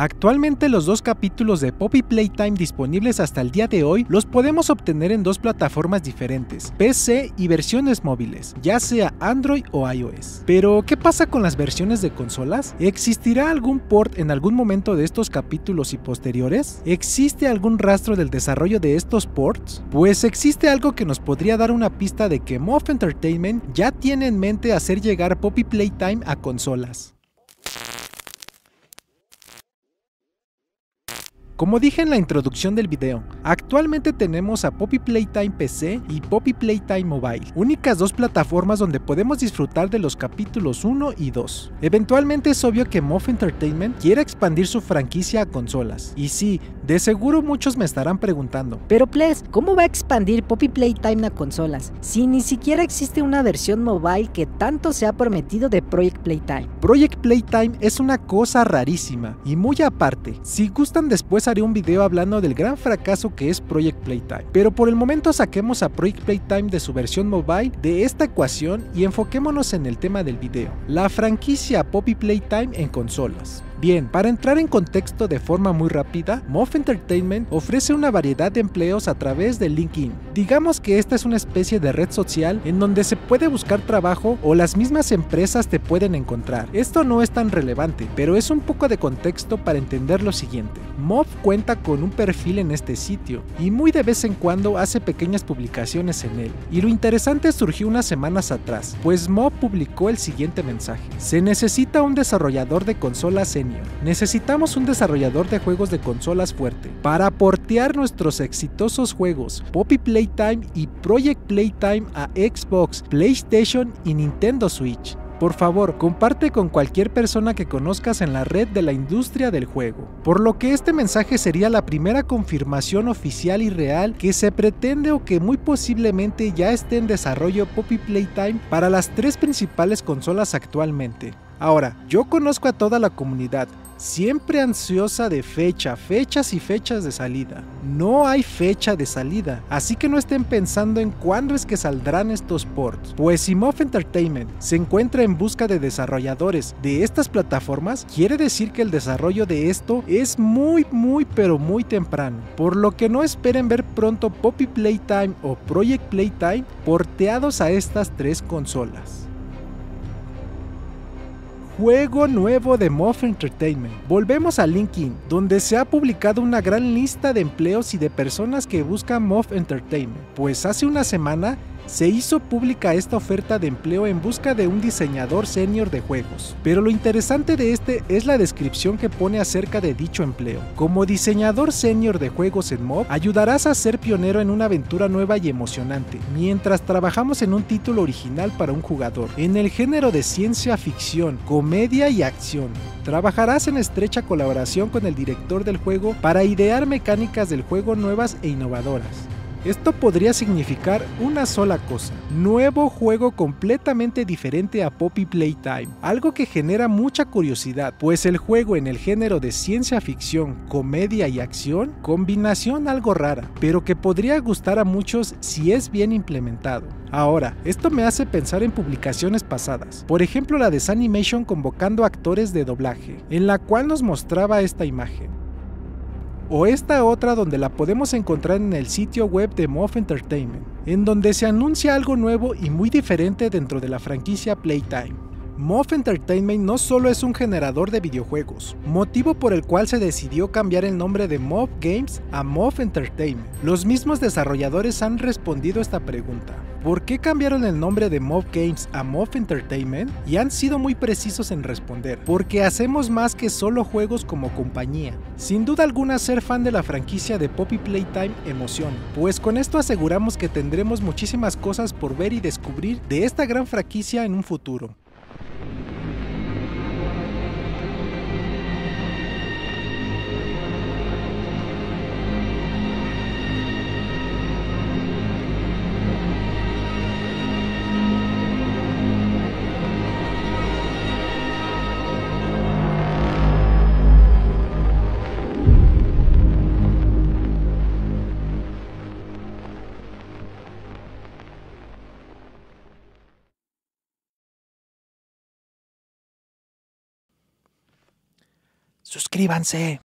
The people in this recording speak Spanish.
Actualmente los dos capítulos de Poppy Playtime disponibles hasta el día de hoy los podemos obtener en dos plataformas diferentes, PC y versiones móviles, ya sea Android o iOS. Pero, ¿qué pasa con las versiones de consolas? ¿Existirá algún port en algún momento de estos capítulos y posteriores? ¿Existe algún rastro del desarrollo de estos ports? Pues existe algo que nos podría dar una pista de que Moff Entertainment ya tiene en mente hacer llegar Poppy Playtime a consolas. Como dije en la introducción del video, actualmente tenemos a Poppy Playtime PC y Poppy Playtime Mobile, únicas dos plataformas donde podemos disfrutar de los capítulos 1 y 2. Eventualmente es obvio que Moff Entertainment quiere expandir su franquicia a consolas, y sí, de seguro muchos me estarán preguntando. Pero Ples, ¿cómo va a expandir Poppy Playtime a consolas si ni siquiera existe una versión mobile que tanto se ha prometido de Project Playtime? Project Playtime es una cosa rarísima y muy aparte. Si gustan después haré un video hablando del gran fracaso que es Project Playtime. Pero por el momento saquemos a Project Playtime de su versión mobile de esta ecuación y enfoquémonos en el tema del video, la franquicia Poppy Playtime en consolas. Bien, para entrar en contexto de forma muy rápida, Moff Entertainment ofrece una variedad de empleos a través de LinkedIn. Digamos que esta es una especie de red social en donde se puede buscar trabajo o las mismas empresas te pueden encontrar. Esto no es tan relevante, pero es un poco de contexto para entender lo siguiente. Moff cuenta con un perfil en este sitio y muy de vez en cuando hace pequeñas publicaciones en él. Y lo interesante surgió unas semanas atrás, pues Moff publicó el siguiente mensaje. Se necesita un desarrollador de consolas en Necesitamos un desarrollador de juegos de consolas fuerte para portear nuestros exitosos juegos Poppy Playtime y Project Playtime a Xbox, PlayStation y Nintendo Switch. Por favor, comparte con cualquier persona que conozcas en la red de la industria del juego. Por lo que este mensaje sería la primera confirmación oficial y real que se pretende o que muy posiblemente ya esté en desarrollo Poppy Playtime para las tres principales consolas actualmente. Ahora, yo conozco a toda la comunidad, siempre ansiosa de fecha, fechas y fechas de salida. No hay fecha de salida, así que no estén pensando en cuándo es que saldrán estos ports. Pues si Moff Entertainment se encuentra en busca de desarrolladores de estas plataformas, quiere decir que el desarrollo de esto es muy muy pero muy temprano, por lo que no esperen ver pronto Poppy Playtime o Project Playtime porteados a estas tres consolas juego nuevo de Moff Entertainment. Volvemos a LinkedIn, donde se ha publicado una gran lista de empleos y de personas que buscan Moff Entertainment, pues hace una semana se hizo pública esta oferta de empleo en busca de un diseñador senior de juegos. Pero lo interesante de este es la descripción que pone acerca de dicho empleo. Como diseñador senior de juegos en Mob, ayudarás a ser pionero en una aventura nueva y emocionante, mientras trabajamos en un título original para un jugador, en el género de ciencia ficción, comedia y acción. Trabajarás en estrecha colaboración con el director del juego para idear mecánicas del juego nuevas e innovadoras. Esto podría significar una sola cosa, nuevo juego completamente diferente a Poppy Playtime, algo que genera mucha curiosidad, pues el juego en el género de ciencia ficción, comedia y acción, combinación algo rara, pero que podría gustar a muchos si es bien implementado. Ahora, esto me hace pensar en publicaciones pasadas, por ejemplo la de Sunimation convocando actores de doblaje, en la cual nos mostraba esta imagen o esta otra donde la podemos encontrar en el sitio web de Moff Entertainment, en donde se anuncia algo nuevo y muy diferente dentro de la franquicia Playtime. Moff Entertainment no solo es un generador de videojuegos, motivo por el cual se decidió cambiar el nombre de Moff Games a Moff Entertainment. Los mismos desarrolladores han respondido esta pregunta. ¿Por qué cambiaron el nombre de Moff Games a Moff Entertainment? Y han sido muy precisos en responder, porque hacemos más que solo juegos como compañía. Sin duda alguna ser fan de la franquicia de Poppy Playtime emociona, pues con esto aseguramos que tendremos muchísimas cosas por ver y descubrir de esta gran franquicia en un futuro. Suscríbanse.